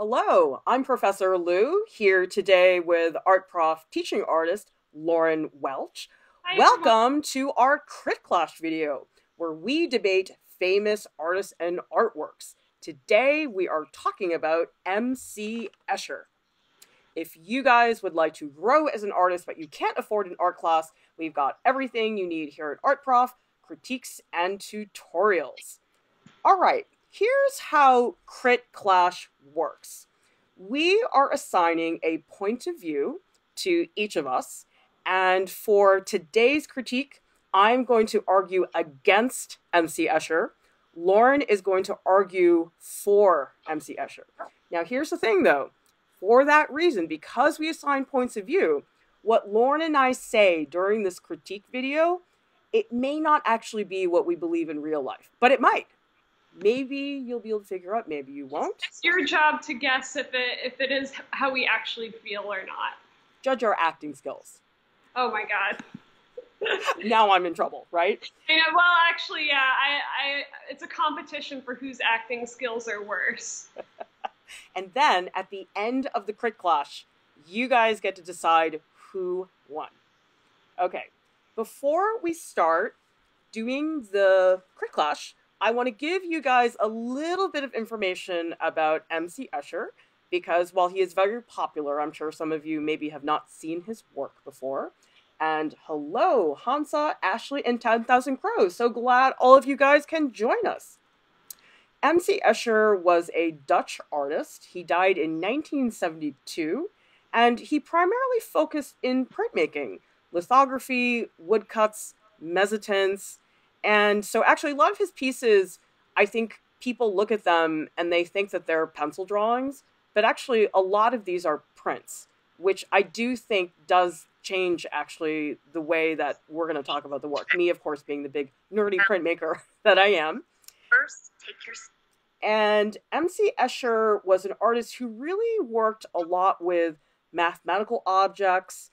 Hello, I'm Professor Lieu here today with art prof teaching artist Lauren Welch. Hi, Welcome to our Crit Clash video where we debate famous artists and artworks. Today we are talking about M.C. Escher. If you guys would like to grow as an artist but you can't afford an art class, we've got everything you need here at Art Prof, critiques and tutorials. All right, here's how Crit Clash works. We are assigning a point of view to each of us, and for today's critique, I'm going to argue against MC Escher. Lauren is going to argue for MC Escher. Now, here's the thing though. For that reason, because we assign points of view, what Lauren and I say during this critique video, it may not actually be what we believe in real life, but it might maybe you'll be able to figure out maybe you won't It's your job to guess if it if it is how we actually feel or not. judge our acting skills Oh my god. now i'm in trouble right know, well, actually, yeah, I, I, it's a competition for whose acting skills are worse. and then at the end of the crit clash you guys get to decide who won okay before we start doing the crit clash i want to give you guys a little bit of information about mc escher because while he is very popular i'm sure some of you maybe have not seen his work before. And hello hansa ashley and 10000 crows. So glad all of you guys can join us. MC Escher was a Dutch artist. He died in 1972, and he primarily focused in printmaking, lithography, woodcuts, mezzotints, and so actually a lot of his pieces, I think people look at them and they think that they're pencil drawings, but actually a lot of these are prints, which I do think does change actually the way that we're going to talk about the work. Me, of course, being the big nerdy printmaker that I am. First, take your And MC Escher was an artist who really worked a lot with mathematical objects,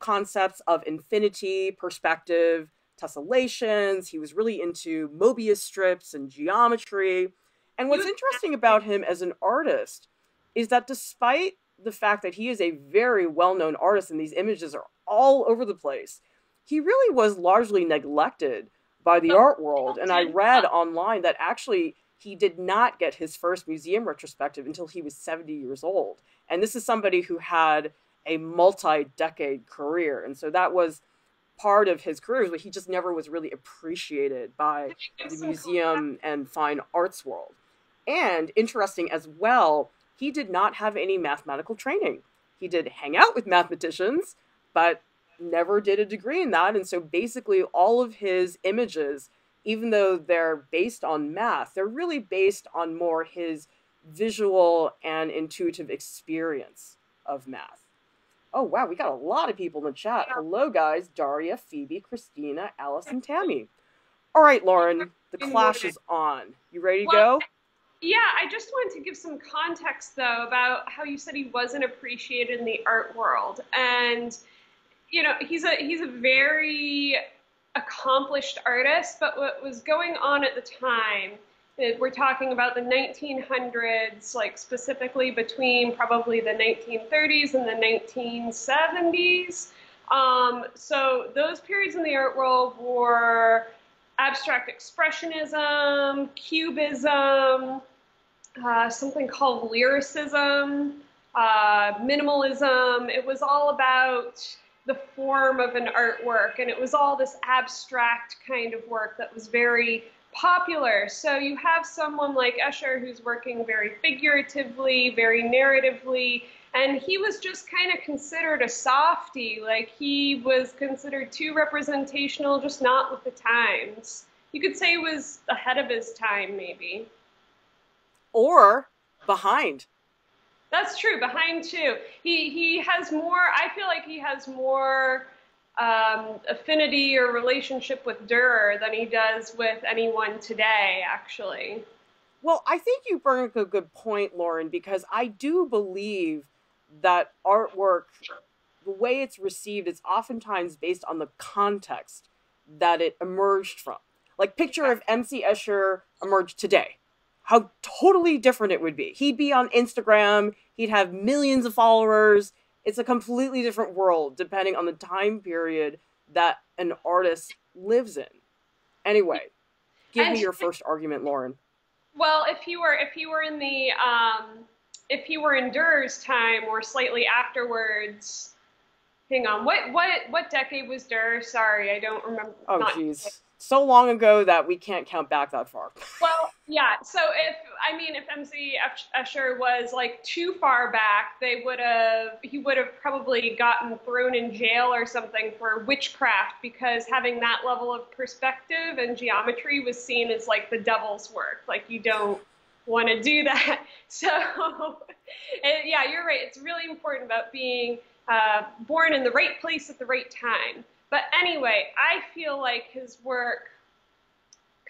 concepts of infinity, perspective, tessellations. He was really into Mobius strips and geometry. And what's interesting about him as an artist is that despite the fact that he is a very well known artist and these images are all over the place, he really was largely neglected by the art world. And I read online that actually he did not get his first museum retrospective until he was 70 years old. And this is somebody who had a multi decade career. And so that was part of his career, but he just never was really appreciated by the museum and fine arts world. And interesting as well, he did not have any mathematical training. He did hang out with mathematicians, but never did a degree in that. And so basically, all of his images, even though they're based on math, they're really based on more his visual and intuitive experience of math. Oh, wow, we got a lot of people in the chat. Hello, guys. Daria, Phoebe, Christina, Alice, and Tammy. All right, Lauren, the clash is on. You ready to go? Yeah, I just wanted to give some context though about how you said he wasn't appreciated in the art world, and you know he's a he's a very accomplished artist, but what was going on at the time we're talking about the 1900s, like specifically between probably the 1930s and the 1970s. Um, so those periods in the art world were abstract expressionism, cubism, uh, something called lyricism, uh, minimalism. It was all about the form of an artwork, and it was all this abstract kind of work that was very popular. So you have someone like Escher who's working very figuratively, very narratively, and he was just kind of considered a softy. Like he was considered too representational, just not with the times. You could say he was ahead of his time, maybe. Or behind. That's true, behind too. He he has more. I feel like he has more um, affinity or relationship with Dürer than he does with anyone today, actually. Well, I think you bring up a good point, Lauren, because I do believe that artwork, the way it's received, is oftentimes based on the context that it emerged from. Like, picture if MC Escher emerged today. how totally different it would be. He'd be on Instagram, he'd have millions of followers. It's a completely different world depending on the time period that an artist lives in. Anyway, give and me your first argument, Lauren. Well, if you were if you were in the um, if he were in Dürer's time or slightly afterwards, hang on, what what what decade was Durr? Sorry, I don't remember. Oh, jeez so long ago that we can't count back that far. well, yeah. So if I mean, if MC Escher was like too far back, they would have he would have probably gotten thrown in jail or something for witchcraft because having that level of perspective and geometry was seen as like the devil's work. Like you don't want to do that. So yeah, you're right. It's really important about being uh, born in the right place at the right time. But anyway, I feel like his work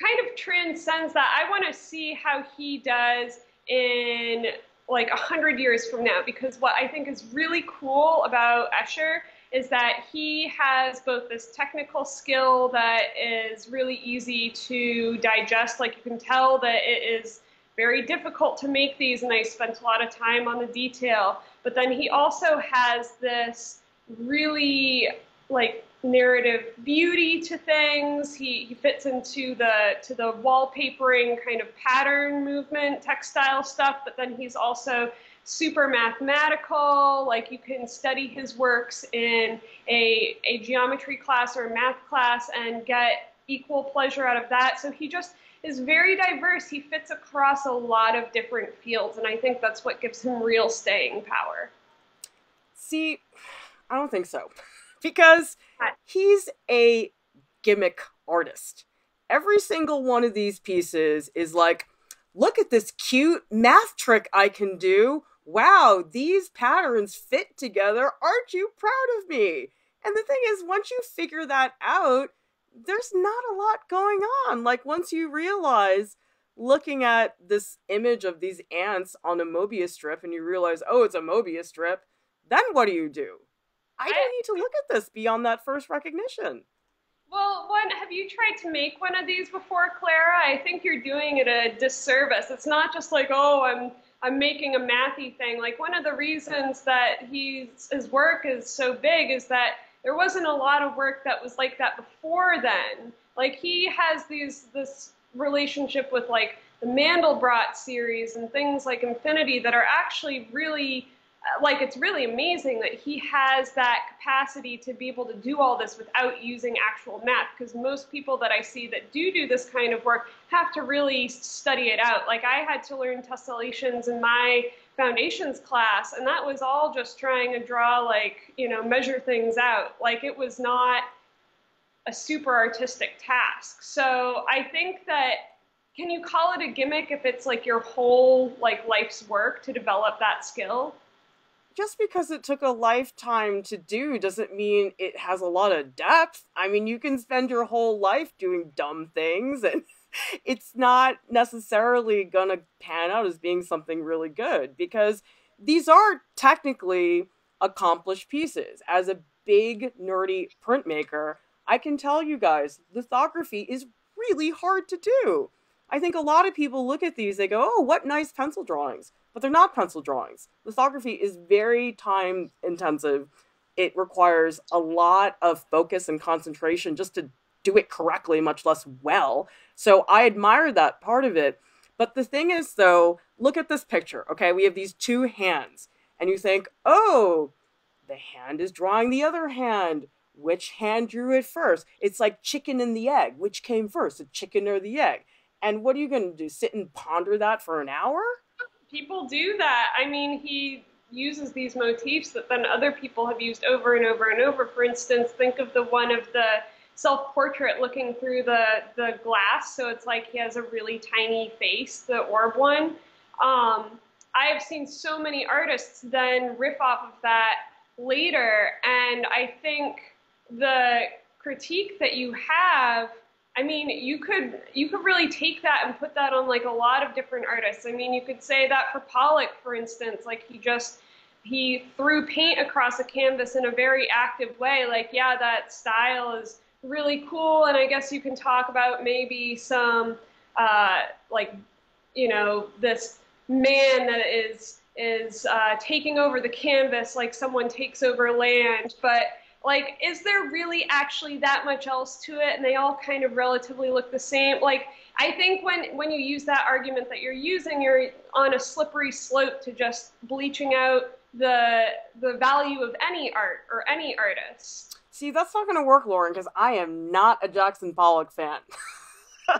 kind of transcends that. I want to see how he does in like a hundred years from now because what I think is really cool about Escher is that he has both this technical skill that is really easy to digest. Like you can tell that it is very difficult to make these, and I spent a lot of time on the detail. But then he also has this really like narrative beauty to things. He, he fits into the to the wallpapering kind of pattern movement, textile stuff, but then he's also super mathematical. Like you can study his works in a, a geometry class or a math class and get equal pleasure out of that. So he just is very diverse. He fits across a lot of different fields, and I think that's what gives him real staying power. See, I don't think so. Because he's a gimmick artist. Every single one of these pieces is like, look at this cute math trick I can do. Wow, these patterns fit together. Aren't you proud of me? And the thing is, once you figure that out, there's not a lot going on. Like, once you realize looking at this image of these ants on a Mobius strip and you realize, oh, it's a Mobius strip, then what do you do? I don't need to look at this beyond that first recognition. Well, one, have you tried to make one of these before, Clara? I think you're doing it a disservice. It's not just like, oh, I'm I'm making a mathy thing. Like one of the reasons that he's his work is so big is that there wasn't a lot of work that was like that before then. Like he has these this relationship with like the Mandelbrot series and things like Infinity that are actually really like it's really amazing that he has that capacity to be able to do all this without using actual math because most people that i see that do do this kind of work have to really study it out. Like i had to learn tessellations in my foundations class and that was all just trying to draw like you know measure things out. Like it was not a super artistic task. So i think that can you call it a gimmick if it's like your whole like life's work to develop that skill just because it took a lifetime to do doesn't mean it has a lot of depth. I mean, you can spend your whole life doing dumb things and it's not necessarily going to pan out as being something really good because these are technically accomplished pieces. As a big nerdy printmaker, I can tell you guys, lithography is really hard to do. I think a lot of people look at these, they go, oh, what nice pencil drawings. But they're not pencil drawings. Lithography is very time intensive. It requires a lot of focus and concentration just to do it correctly, much less well. So I admire that part of it. But the thing is, though, look at this picture. Okay, we have these two hands, and you think, oh, the hand is drawing the other hand. Which hand drew it first? It's like chicken and the egg. Which came first, the chicken or the egg? And what are you going to do? Sit and ponder that for an hour? People do that. I mean, he uses these motifs that then other people have used over and over and over. For instance, think of the one of the self-portrait looking through the, the glass. So it's like he has a really tiny face, the orb one. Um, I have seen so many artists then riff off of that later. And I think the critique that you have – I mean, you could you could really take that and put that on like a lot of different artists. I mean, you could say that for Pollock, for instance, like he just he threw paint across a canvas in a very active way. Like, yeah, that style is really cool, and I guess you can talk about maybe some uh, like you know, this man that is is uh, taking over the canvas like someone takes over land, but like is there really actually that much else to it? And they all kind of relatively look the same. Like i think when when you use that argument that you're using you're on a slippery slope to just bleaching out the the value of any art or any artist. See that's not going to work lauren because i am not a jackson pollock fan.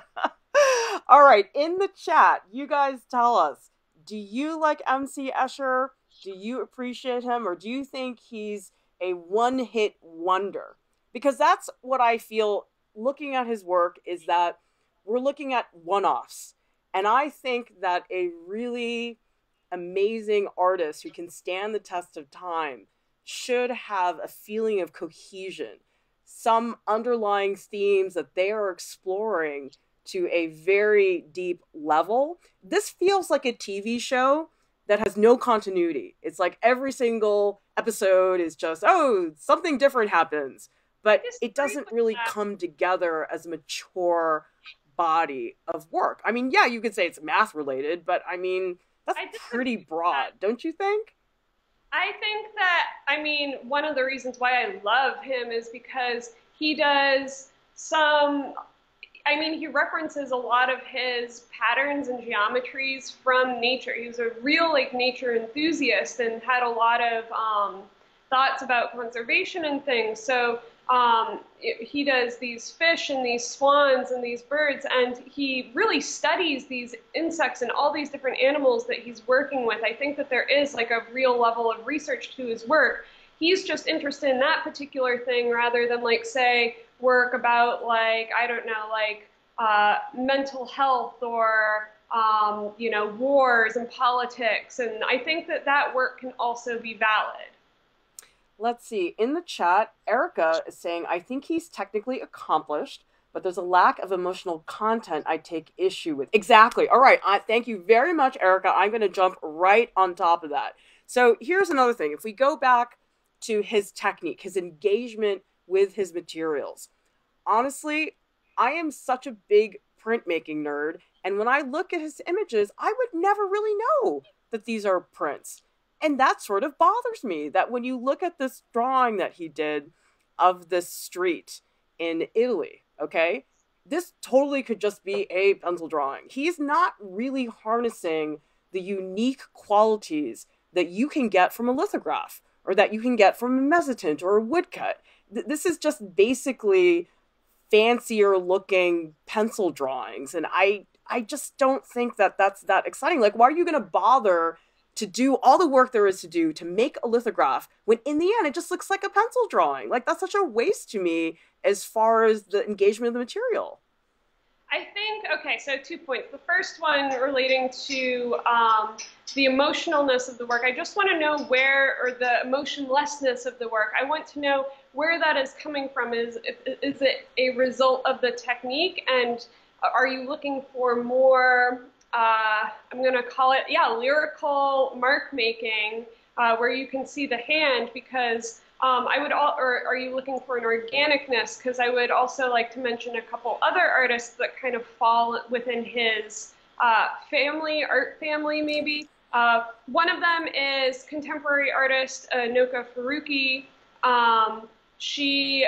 All right in the chat you guys tell us do you like mc escher? Do you appreciate him? Or do you think he's a one hit wonder. Because that's what I feel looking at his work is that we're looking at one offs. And I think that a really amazing artist who can stand the test of time should have a feeling of cohesion, some underlying themes that they are exploring to a very deep level. This feels like a TV show that has no continuity. It's like every single episode is just, oh, something different happens. But it doesn't really that. come together as a mature body of work. I mean, yeah, you could say it's math related, but I mean, that's pretty broad, that. don't you think? I think that, I mean, one of the reasons why I love him is because he does some I mean, he references a lot of his patterns and geometries from nature. He was a real like nature enthusiast and had a lot of um, thoughts about conservation and things. So um, it, he does these fish and these swans and these birds, and he really studies these insects and all these different animals that he's working with. I think that there is like a real level of research to his work. He's just interested in that particular thing rather than like say work about like I don't know like uh, mental health or um, you know wars and politics, and I think that that work can also be valid. Let's see. In the chat, Erica is saying, I think he's technically accomplished, but there's a lack of emotional content I take issue with. Exactly. All right. I, thank you very much, Erica. I'm going to jump right on top of that. So here's another thing. If we go back to his technique, his engagement with his materials, honestly, I am such a big printmaking nerd, and when I look at his images, I would never really know that these are prints. And that sort of bothers me that when you look at this drawing that he did of this street in Italy, okay, this totally could just be a pencil drawing. He's not really harnessing the unique qualities that you can get from a lithograph or that you can get from a mezzotint or a woodcut. This is just basically fancier looking pencil drawings and i i just don't think that that's that exciting like why are you going to bother to do all the work there is to do to make a lithograph when in the end it just looks like a pencil drawing like that's such a waste to me as far as the engagement of the material I think, okay, so two points. The first one relating to um, the emotionalness of the work. I just want to know where, or the emotionlessness of the work. I want to know where that is coming from. Is, is it a result of the technique? And are you looking for more, uh, I'm going to call it, yeah, lyrical mark making, uh, where you can see the hand? Because um, I would, all, or are you looking for an organicness? Because I would also like to mention a couple other artists that kind of fall within his uh, family, art family, maybe. Uh, one of them is contemporary artist uh, Noka Faruqi. Um, she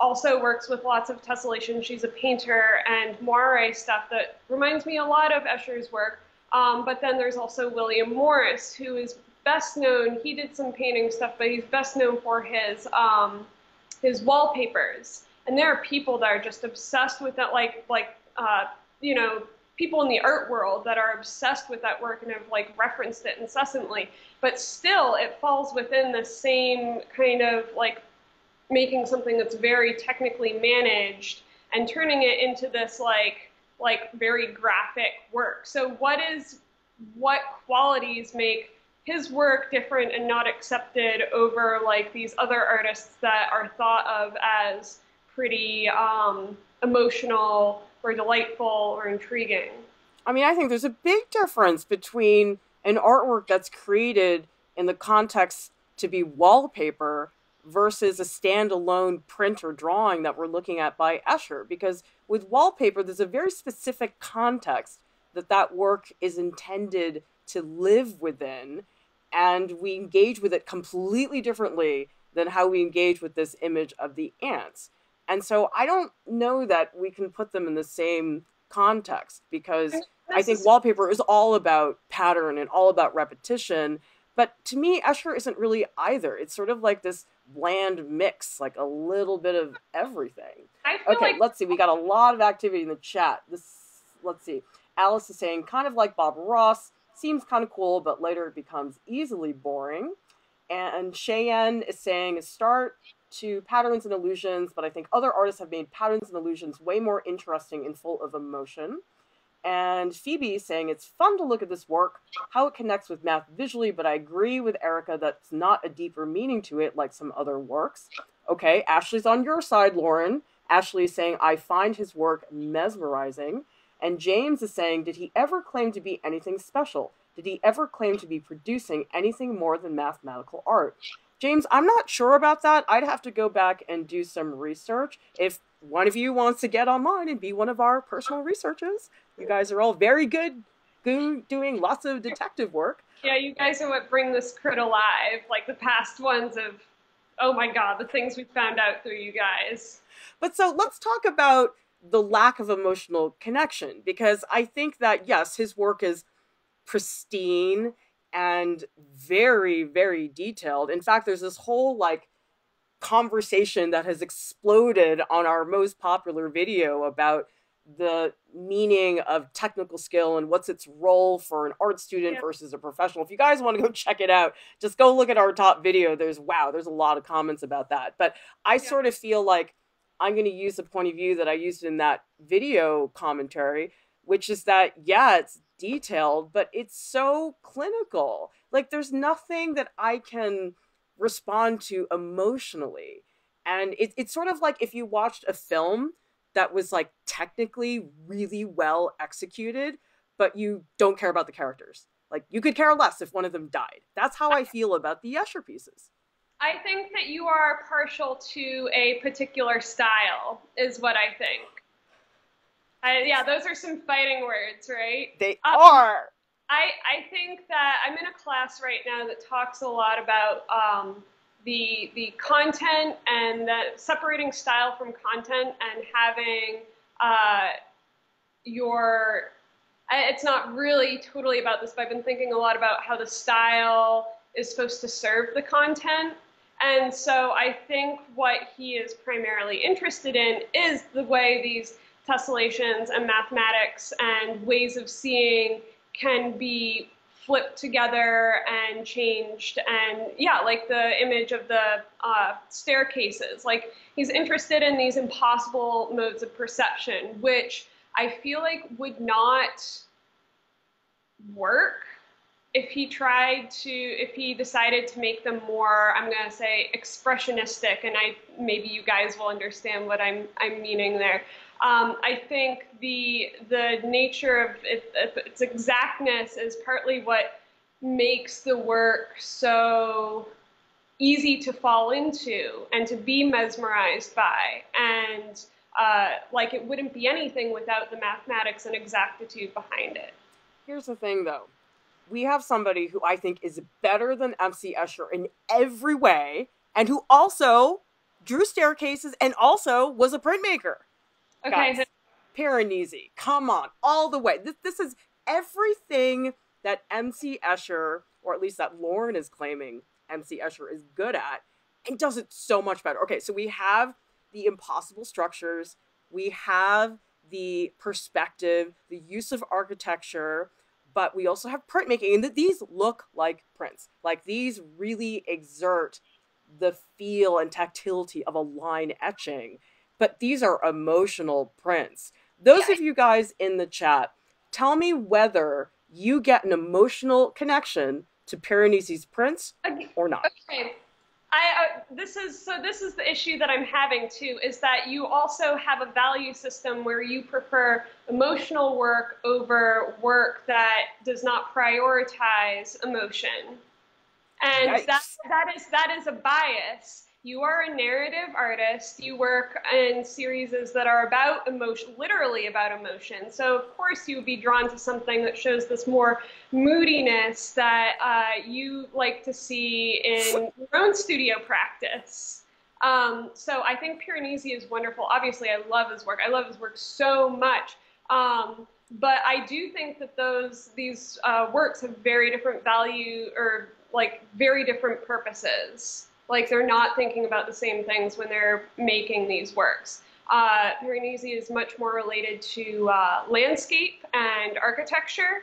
also works with lots of tessellation. She's a painter and moire stuff that reminds me a lot of Escher's work. Um, but then there's also William Morris, who is best known. He did some painting stuff, but he's best known for his um, his wallpapers. And there are people that are just obsessed with that, like like uh, you know people in the art world that are obsessed with that work and have like referenced it incessantly. But still, it falls within the same kind of like making something that's very technically managed and turning it into this like like very graphic work. So what is what qualities make his work different and not accepted over like these other artists that are thought of as pretty um, emotional or delightful or intriguing. I mean, I think there's a big difference between an artwork that's created in the context to be wallpaper versus a standalone print or drawing that we're looking at by Escher. Because with wallpaper, there's a very specific context that that work is intended to live within and we engage with it completely differently than how we engage with this image of the ants. And so I don't know that we can put them in the same context because I think wallpaper is all about pattern and all about repetition. But to me, Escher isn't really either. It's sort of like this bland mix, like a little bit of everything. okay, like- let's see. We got a lot of activity in the chat. This, let's see. Alice is saying, kind of like Bob Ross, seems kind of cool, but later it becomes easily boring. And Cheyenne is saying a start to patterns and illusions, but I think other artists have made patterns and illusions way more interesting and full of emotion. And Phoebe saying it's fun to look at this work, how it connects with math visually, but I agree with Erica that's not a deeper meaning to it like some other works. Okay, Ashley's on your side, Lauren. Ashley is saying, I find his work mesmerizing. And James is saying, Did he ever claim to be anything special? Did he ever claim to be producing anything more than mathematical art? James, I'm not sure about that. I'd have to go back and do some research. If one of you wants to get online and be one of our personal researchers, you guys are all very good doing lots of detective work. Yeah, you guys are what bring this crit alive, like the past ones of, oh my god, the things we found out through you guys. But so let's talk about the lack of emotional connection because I think that yes, his work is pristine and very very detailed. In fact, there's this whole like conversation that has exploded on our most popular video about the meaning of technical skill and what's its role for an art student versus a professional. If you guys want to go check it out, just go look at our top video. There's wow, there's a lot of comments about that. But I sort of feel like I'm going to use the point of view that I used in that video commentary, which is that, yeah, it's detailed, but it's so clinical. Like, there's nothing that I can respond to emotionally. And it, it's sort of like if you watched a film that was like technically really well executed, but you don't care about the characters. Like, you could care less if one of them died. That's how I feel about the Escher pieces. I think that you are partial to a particular style, is what I think. I, yeah, those are some fighting words, right? They um, are. I, I think that I'm in a class right now that talks a lot about um, the the content and the separating style from content and having uh, your it's not really totally about this, but I've been thinking a lot about how the style is supposed to serve the content. And so I think what he is primarily interested in is the way these tessellations and mathematics and ways of seeing can be flipped together and changed and yeah like the image of the uh, staircases. Like he's interested in these impossible modes of perception which i feel like would not work if he tried to if he decided to make them more i'm going to say expressionistic and i maybe you guys will understand what i'm i'm meaning there um, i think the the nature of it, its exactness is partly what makes the work so easy to fall into and to be mesmerized by. And uh, like it wouldn't be anything without the mathematics and exactitude behind it. Here's the thing though. We have somebody who I think is better than MC Escher in every way, and who also drew staircases and also was a printmaker. Okay. Guys, Piranesi, come on, all the way. This, this is everything that MC Escher, or at least that Lauren is claiming MC Escher is good at, and does it so much better. Okay, so we have the impossible structures, we have the perspective, the use of architecture, but we also have printmaking, and that these look like prints. Like these really exert the feel and tactility of a line etching, but these are emotional prints. Those yeah. of you guys in the chat, tell me whether you get an emotional connection to Piranesi's prints or not. Okay. I, uh, this is so this is the issue that I'm having too is that you also have a value system where you prefer emotional work over work that does not prioritize emotion. And that that is that is a bias you are a narrative artist. You work in series that are about emotion, literally about emotion. So, of course, you would be drawn to something that shows this more moodiness that uh, you like to see in your own studio practice. Um, so, I think Piranesi is wonderful. Obviously, I love his work. I love his work so much. Um, but I do think that those these uh, works have very different value or like very different purposes. Like they're not thinking about the same things when they're making these works. Uh, Piranesi is much more related to uh, landscape and architecture,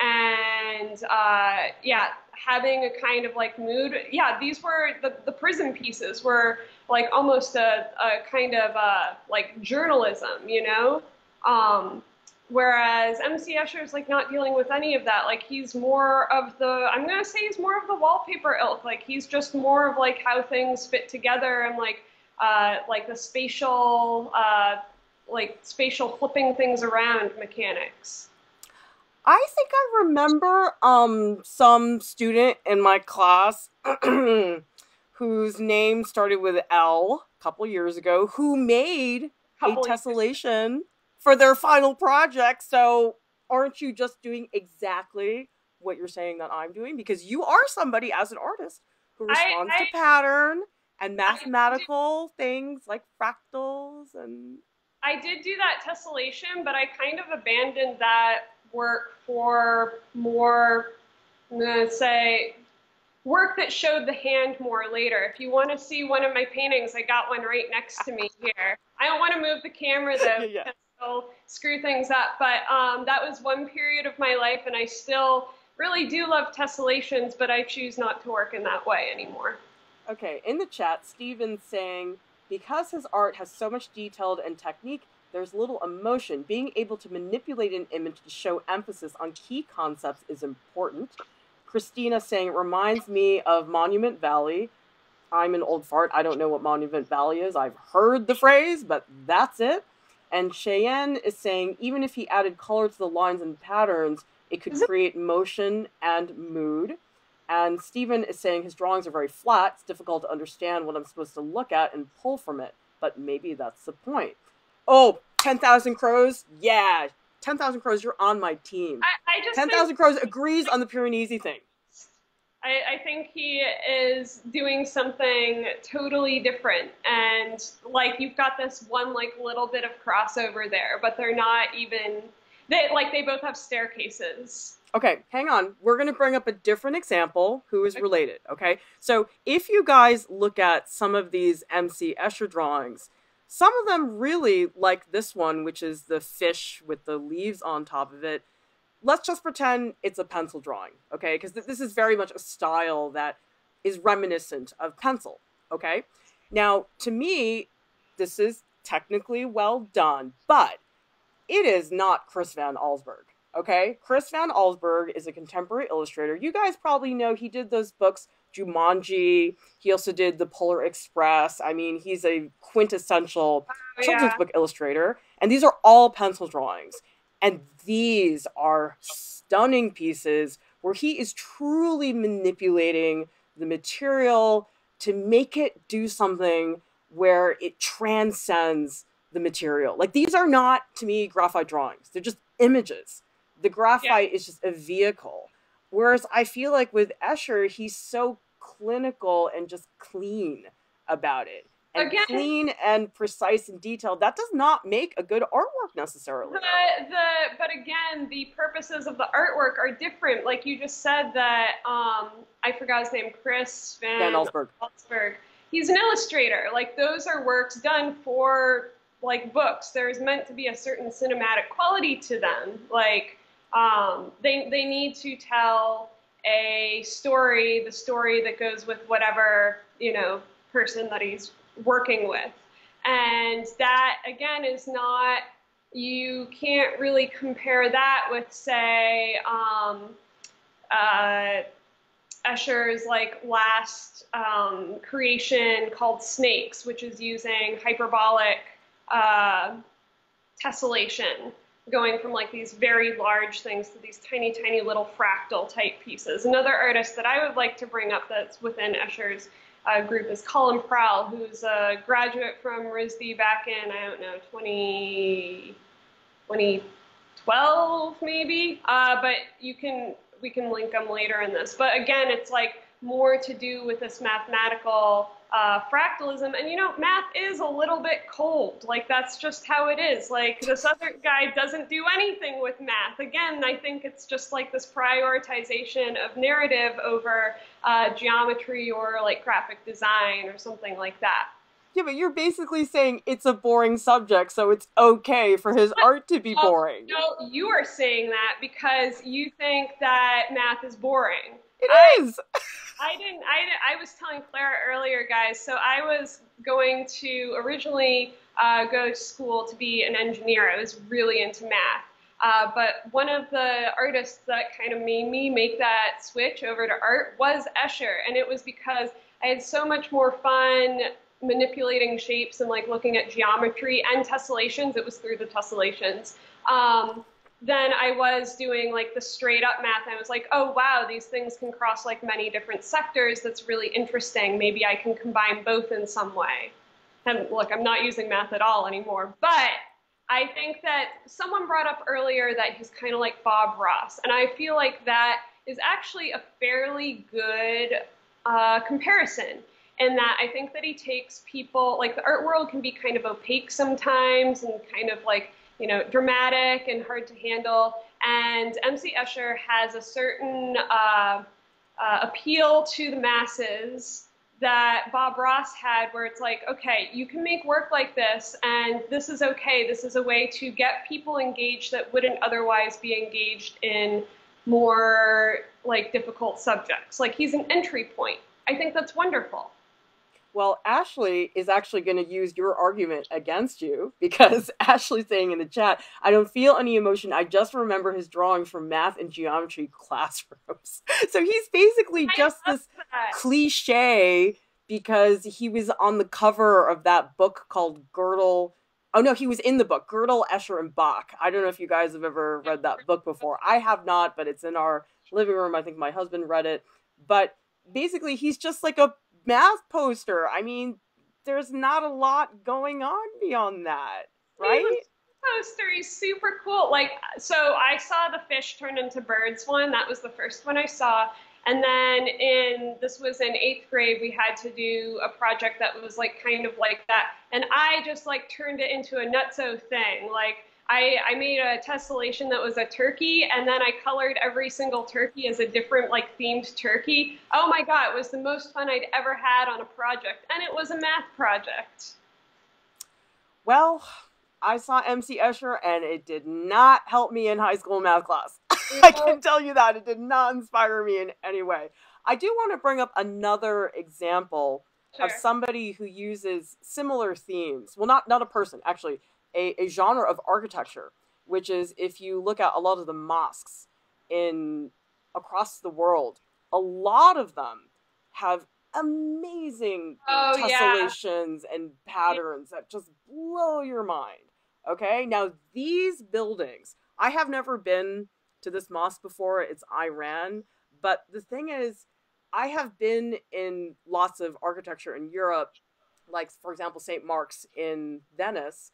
and uh, yeah, having a kind of like mood. Yeah, these were the the prism pieces were like almost a, a kind of uh, like journalism, you know. Um, Whereas MC Escher is like not dealing with any of that. Like he's more of the I'm gonna say he's more of the wallpaper ilk. Like he's just more of like how things fit together and like uh, like the spatial uh, like spatial flipping things around mechanics. I think I remember um some student in my class whose name started with L a couple years ago who made a tessellation for their final project. So aren't you just doing exactly what you're saying that I'm doing? Because you are somebody as an artist who responds I, I, to pattern and mathematical things like fractals and I did do that tessellation, but I kind of abandoned that work for more I'm gonna say work that showed the hand more later. If you want to see one of my paintings, I got one right next to me here. I don't want to move the camera though. yeah screw things up. But um, that was one period of my life, and I still really do love tessellations, but I choose not to work in that way anymore. Okay, in the chat, Steven's saying, because his art has so much detail and technique, there's little emotion. Being able to manipulate an image to show emphasis on key concepts is important. Christina saying, it reminds me of Monument Valley. I'm an old fart. I don't know what Monument Valley is. I've heard the phrase, but that's it. And Cheyenne is saying even if he added color to the lines and patterns, it could create motion and mood. And Stephen is saying his drawings are very flat. It's difficult to understand what I'm supposed to look at and pull from it. But maybe that's the point. Oh, 10,000 Crows? Yeah. 10,000 Crows, you're on my team. I, I 10,000 Crows agrees on the Piranesi thing. I, I, think he is doing something totally different. And like you've got this one like little bit of crossover there, but they're not even they like they both have staircases. Okay, hang on. We're going to bring up a different example who is related, okay? So, if you guys look at some of these MC Escher drawings, some of them really like this one, which is the fish with the leaves on top of it let's just pretend it's a pencil drawing, okay? Because th- this is very much a style that is reminiscent of pencil, okay? Now, to me, this is technically well done, but it is not Chris Van Allsburg, okay? Chris Van Allsburg is a contemporary illustrator. You guys probably know he did those books, Jumanji. He also did The Polar Express. I mean, he's a quintessential oh, children's yeah. book illustrator. And these are all pencil drawings. And these are stunning pieces where he is truly manipulating the material to make it do something where it transcends the material. Like these are not to me graphite drawings. They're just images. The graphite yeah. is just a vehicle. Whereas I feel like with Escher, he's so clinical and just clean about it and again, clean and precise and detailed, that does not make a good artwork necessarily. The, the, but again, the purposes of the artwork are different. Like you just said that, um, I forgot his name, Chris Van, Van Allsburg. Allsburg. He's an illustrator. Like those are works done for like books. There's meant to be a certain cinematic quality to them. Like um, they they need to tell a story, the story that goes with whatever you know person that he's working with. And that, again, is not, you can't really compare that with, say, um, uh, Escher's like last um, creation called Snakes, which is using hyperbolic uh, tessellation, going from like these very large things to these tiny, tiny little fractal type pieces. Another artist that I would like to bring up that's within Escher's uh, group is Colin Prowl, who's a graduate from RISD back in, I don't know, 20, 2012 maybe. Uh, but you can, we can link them later in this. But again, it's like more to do with this mathematical uh, fractalism. And you know, math is a little bit cold. Like that's just how it is. Like this other guy doesn't do anything with math. Again, I think it's just like this prioritization of narrative over uh, geometry or like graphic design or something like that. Yeah, but you're basically saying it's a boring subject, so it's okay for his art to be boring. No, you are saying that because you think that math is boring. It I, is. I didn't. I, I was telling Clara earlier, guys. So I was going to originally uh, go to school to be an engineer. I was really into math. Uh, but one of the artists that kind of made me make that switch over to art was Escher, and it was because I had so much more fun manipulating shapes and like looking at geometry and tessellations. It was through the tessellations. Um, then I was doing like the straight up math. I was like, oh wow, these things can cross like many different sectors. That's really interesting. Maybe I can combine both in some way. And look, I'm not using math at all anymore. But I think that someone brought up earlier that he's kind of like Bob Ross. And I feel like that is actually a fairly good uh, comparison. And that I think that he takes people, like the art world can be kind of opaque sometimes and kind of like you know, dramatic and hard to handle. And MC Escher has a certain uh, uh, appeal to the masses that Bob Ross had, where it's like, okay, you can make work like this, and this is okay. This is a way to get people engaged that wouldn't otherwise be engaged in more like difficult subjects. Like he's an entry point. I think that's wonderful. Well, Ashley is actually going to use your argument against you because Ashley's saying in the chat, I don't feel any emotion. I just remember his drawings from math and geometry classrooms. so he's basically just this that. cliche because he was on the cover of that book called Gödel. Oh no, he was in the book Gödel, Escher, and Bach. I don't know if you guys have ever read that book before. I have not, but it's in our living room. I think my husband read it. But basically, he's just like a math poster. I mean, there's not a lot going on beyond that, right? Poster is super cool. Like, so I saw the fish turn into birds one. That was the first one I saw. And then in this was in eighth grade, we had to do a project that was like kind of like that. And I just like turned it into a nutso thing. Like I, I made a tessellation that was a turkey, and then I colored every single turkey as a different, like, themed turkey. Oh my god, it was the most fun I'd ever had on a project, and it was a math project. Well, I saw MC Escher, and it did not help me in high school math class. I can tell you that. It did not inspire me in any way. I do want to bring up another example sure. of somebody who uses similar themes. Well, not not a person, actually a, a genre of architecture, which is if you look at a lot of the mosques in across the world, a lot of them have amazing oh, tessellations yeah. and patterns that just blow your mind. Okay, now these buildings, I have never been to this mosque before. It's Iran, but the thing is, I have been in lots of architecture in Europe, like for example St. Mark's in Venice,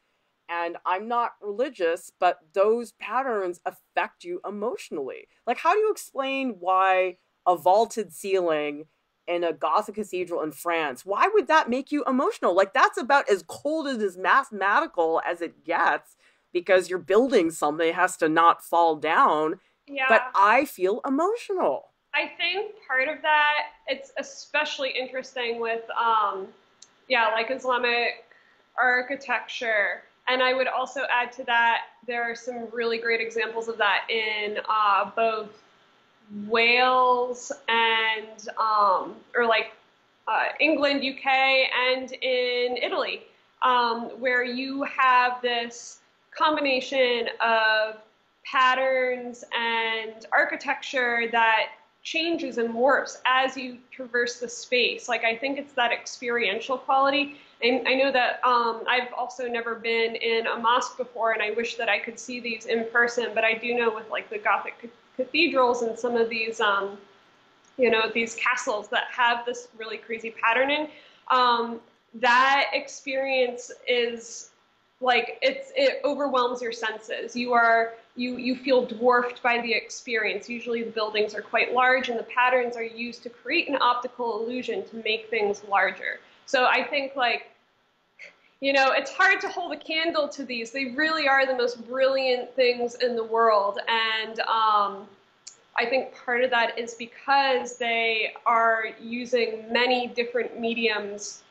and I'm not religious, but those patterns affect you emotionally. Like, how do you explain why a vaulted ceiling in a Gothic cathedral in France, why would that make you emotional? Like, that's about as cold and as mathematical as it gets because you're building something that has to not fall down. Yeah. But I feel emotional. I think part of that, it's especially interesting with, um, yeah, like Islamic architecture and I would also add to that, there are some really great examples of that in uh, both Wales and, um, or like uh, England, UK, and in Italy, um, where you have this combination of patterns and architecture that changes and warps as you traverse the space. Like I think it's that experiential quality. And I know that um, I've also never been in a mosque before, and I wish that I could see these in person. But I do know with like the Gothic cathedrals and some of these um, you know, these castles that have this really crazy patterning. Um, that experience is like it's it overwhelms your senses. You are you you feel dwarfed by the experience. Usually the buildings are quite large and the patterns are used to create an optical illusion to make things larger. So I think like you know, it's hard to hold a candle to these. They really are the most brilliant things in the world. And um, I think part of that is because they are using many different mediums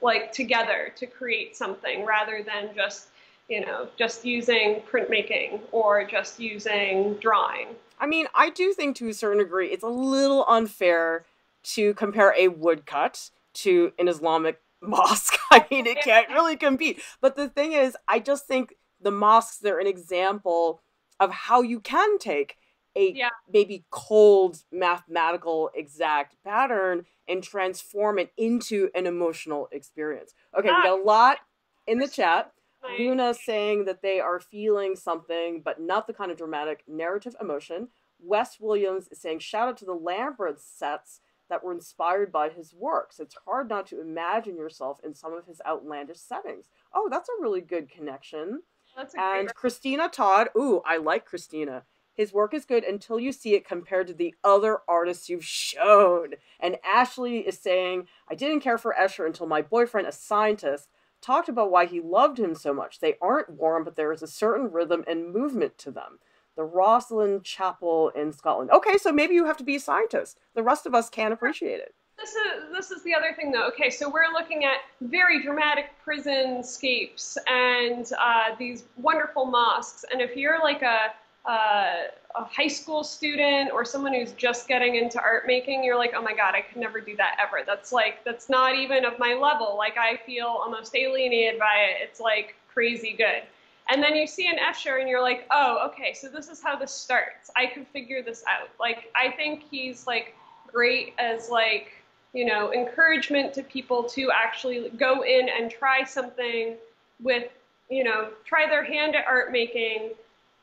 like together to create something rather than just you know just using printmaking or just using drawing i mean i do think to a certain degree it's a little unfair to compare a woodcut to an islamic mosque i mean it can't really compete but the thing is i just think the mosques they're an example of how you can take a yeah. maybe cold mathematical exact pattern and transform it into an emotional experience. Okay, we got a lot in the chat. Luna saying that they are feeling something, but not the kind of dramatic narrative emotion. Wes Williams is saying, shout out to the Labyrinth sets that were inspired by his works. It's hard not to imagine yourself in some of his outlandish settings. Oh, that's a really good connection. That's and Christina Todd, ooh, I like Christina. His work is good until you see it compared to the other artists you've shown. And Ashley is saying, I didn't care for Escher until my boyfriend, a scientist, talked about why he loved him so much. They aren't warm, but there is a certain rhythm and movement to them. The Rosslyn Chapel in Scotland. Okay, so maybe you have to be a scientist. The rest of us can't appreciate it. This is this is the other thing though. Okay, so we're looking at very dramatic prison scapes and uh, these wonderful mosques. And if you're like a a high school student or someone who's just getting into art making, you're like, oh my God, I could never do that ever. That's like, that's not even of my level. Like, I feel almost alienated by it. It's like crazy good. And then you see an Escher and you're like, oh, okay, so this is how this starts. I could figure this out. Like, I think he's like great as like, you know, encouragement to people to actually go in and try something with, you know, try their hand at art making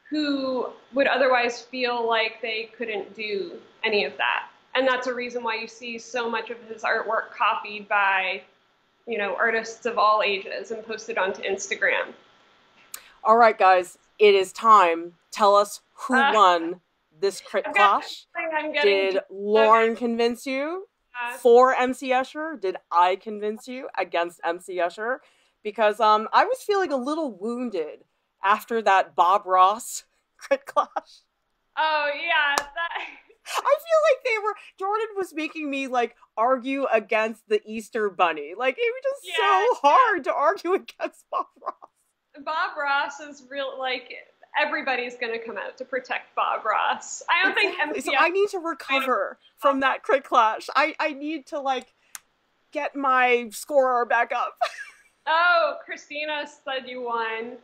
who would otherwise feel like they couldn't do any of that. And that's a reason why you see so much of his artwork copied by, you know, artists of all ages and posted onto Instagram. All right, guys, it is time. Tell us who uh, won this crit clash. Did Lauren convince you uh, for MC Escher? Did I convince you against MC Escher? Because um, I was feeling a little wounded after that Bob Ross crit clash. Oh yeah, that. I feel like they were Jordan was making me like argue against the Easter Bunny. Like it was just yeah, so hard to argue against Bob Ross. Bob Ross is real like everybody's going to come out to protect Bob Ross. I don't exactly. think MCF So I need to recover from that crit clash. I I need to like get my score back up. oh, Christina said you won.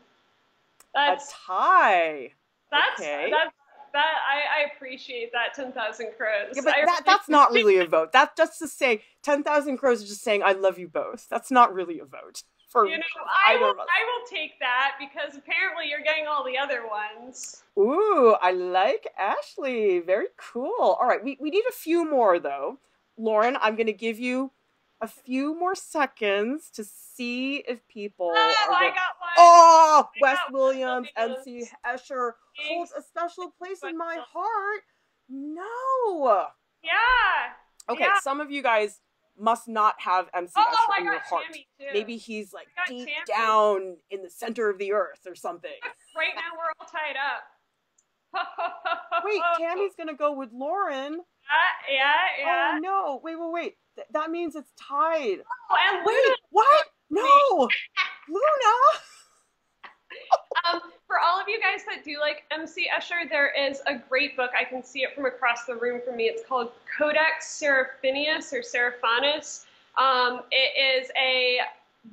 That's a tie. That's okay. that's that I, I appreciate that ten thousand crows. Yeah, but that, that's not really a vote. That's just to say ten thousand crows is just saying I love you both. That's not really a vote. For you know, I will I will take that because apparently you're getting all the other ones. Ooh, I like Ashley. Very cool. All right, we, we need a few more though. Lauren, I'm gonna give you a few more seconds to see if people. Oh, I got one. Oh, Wes Williams, MC Escher holds a special place in my heart. No. Yeah. Okay, yeah. some of you guys must not have MC oh, Escher in your heart. Maybe he's like deep Tammy. down in the center of the earth or something. Right now we're all tied up. wait, Tammy's gonna go with Lauren. Uh, yeah, yeah. Oh no! Wait, wait, wait. Th- that means it's tied. Oh, and wait, what? No, Luna. Um, for all of you guys that do like MC Escher, there is a great book. I can see it from across the room from me. It's called Codex Seraphinius or Seraphanus. Um, it is a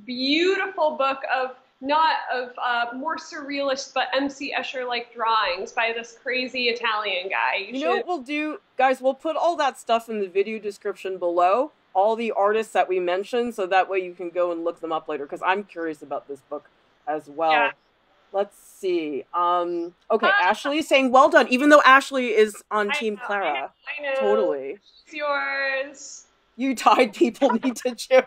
beautiful book of not of uh, more surrealist, but MC Escher like drawings by this crazy Italian guy. You, you know what we'll do, guys? We'll put all that stuff in the video description below. All the artists that we mentioned, so that way you can go and look them up later. Because I'm curious about this book as well. Yeah. Let's see. Um, okay, uh, Ashley is saying well done, even though Ashley is on I Team know, Clara. I know, I know. Totally. It's yours. You tied people need to choose.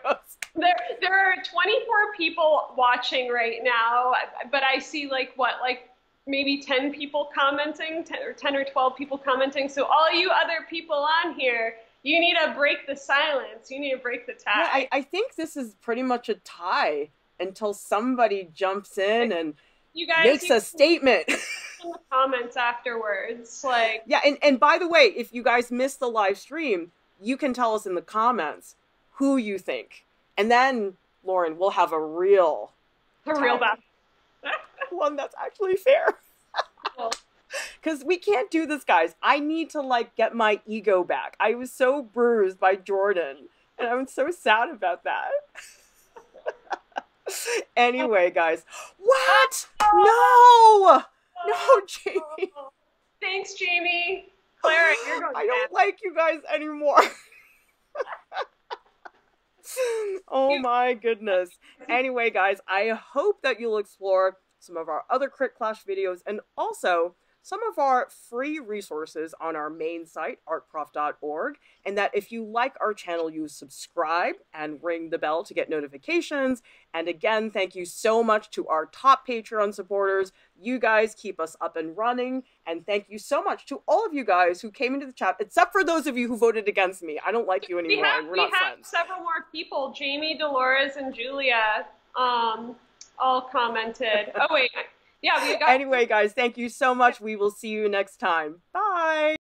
There, there are 24 people watching right now, but I see like what, like maybe 10 people commenting, 10 or 10 or 12 people commenting. So all you other people on here, you need to break the silence. You need to break the tie. Yeah, I, I think this is pretty much a tie until somebody jumps in and you guys makes a statement. in the comments afterwards, like yeah, and and by the way, if you guys missed the live stream, you can tell us in the comments who you think, and then Lauren, we'll have a real, a real battle, one that's actually fair. Because we can't do this, guys. I need to like get my ego back. I was so bruised by Jordan, and I'm so sad about that. anyway, guys. What? No! No, Jamie. Thanks, Jamie. Clara, you're going I don't like you guys anymore. oh my goodness. Anyway, guys, I hope that you'll explore some of our other Crit Clash videos and also some of our free resources on our main site, artprof.org, and that if you like our channel, you subscribe and ring the bell to get notifications. And again, thank you so much to our top Patreon supporters. You guys keep us up and running. And thank you so much to all of you guys who came into the chat, except for those of you who voted against me. I don't like you anymore. We have, We're we not have friends. several more people Jamie, Dolores, and Julia um, all commented. Oh, wait. Yeah. Anyway, guys, thank you so much. We will see you next time. Bye.